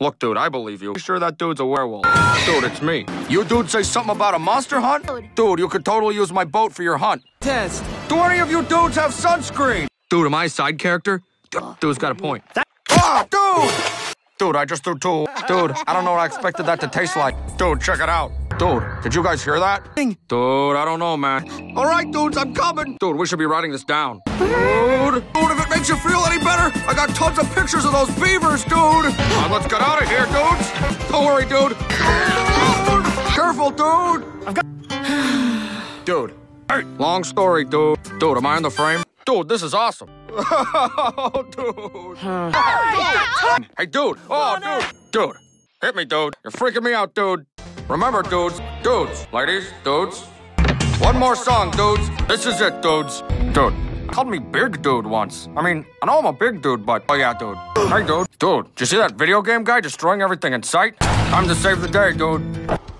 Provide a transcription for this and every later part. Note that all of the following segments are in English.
Look, dude, I believe you. You sure that dude's a werewolf? Dude, it's me. You dude say something about a monster hunt? Dude, you could totally use my boat for your hunt. Test. Do any of you dudes have sunscreen? Dude, am I a side character? Dude, dude's got a point. Ah, dude! Dude, I just threw two. Dude, I don't know what I expected that to taste like. Dude, check it out. Dude, did you guys hear that? Dude, I don't know, man. All right, dudes, I'm coming. Dude, we should be writing this down. Dude, dude, if it makes you feel any better, I got tons of pictures of those beavers, dude. Uh, let's get out of here, dudes. Don't worry, dude. Dude, careful, dude. I've got. dude. Hey, long story, dude. Dude, am I in the frame? Dude, this is awesome. oh, dude. hey, dude. Oh, dude. Dude. Hit me, dude. You're freaking me out, dude. Remember, dudes. Dudes. Ladies. Dudes. One more song, dudes. This is it, dudes. Dude. Called me big dude once. I mean, I know I'm a big dude, but oh yeah, dude. Hey, dude. Dude, did you see that video game guy destroying everything in sight? Time to save the day, dude.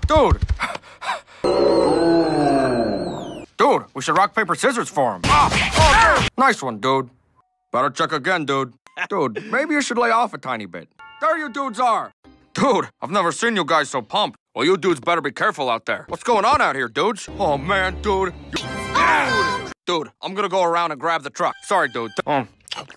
Dude. Dude, we should rock, paper, scissors for him. Ah, oh. Nice one, dude. Better check again, dude. Dude, maybe you should lay off a tiny bit. There you dudes are. Dude, I've never seen you guys so pumped. Well, you dudes better be careful out there. What's going on out here, dudes? Oh, man, dude. Dude, dude I'm gonna go around and grab the truck. Sorry, dude. Um,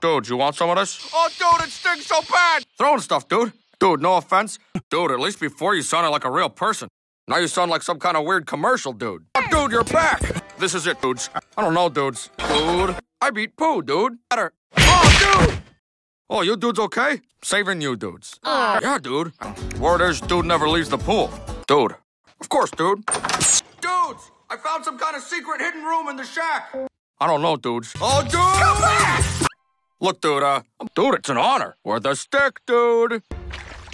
dude, you want some of this? Oh, dude, it stinks so bad. Throwing stuff, dude. Dude, no offense. Dude, at least before you sounded like a real person. Now you sound like some kind of weird commercial, dude. Oh, dude, you're back. This is it, dudes. I don't know, dudes. Dude, I beat poo, dude. Better. Oh, dude. Oh, you dudes okay? Saving you dudes. Yeah, dude. Word is, dude never leaves the pool. Dude. Of course, dude. Dudes! I found some kind of secret hidden room in the shack. I don't know, dudes. Oh, dude! Come back! Look, dude, uh, dude, it's an honor. Worth a stick, dude.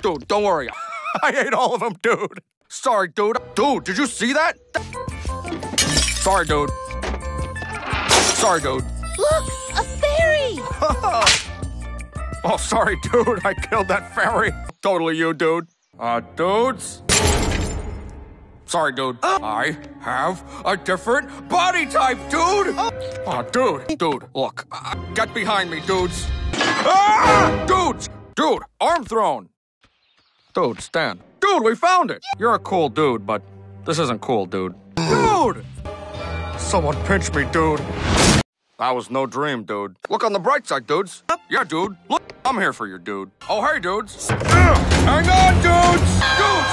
Dude, don't worry. I ate all of them, dude. Sorry, dude. Dude, did you see that? Sorry, dude. Sorry, dude. Look, a fairy! Oh, sorry, dude. I killed that fairy. Totally you, dude. Uh, dudes? Sorry, dude. I have a different body type, dude! Oh, dude. Dude, look. Uh, get behind me, dudes. Ah! Dudes! Dude, arm thrown. Dude, stand. Dude, we found it! You're a cool dude, but this isn't cool, dude. Dude! Someone pinch me, dude. That was no dream, dude. Look on the bright side, dudes. Yeah, dude. Look, I'm here for you, dude. Oh, hey, dudes. Hang on, dudes!